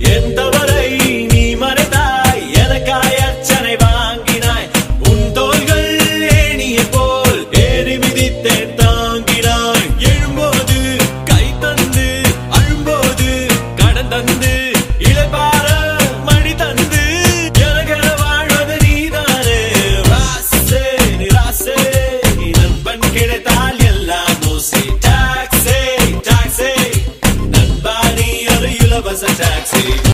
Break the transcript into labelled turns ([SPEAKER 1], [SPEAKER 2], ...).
[SPEAKER 1] ఎంతవరై love us a taxi.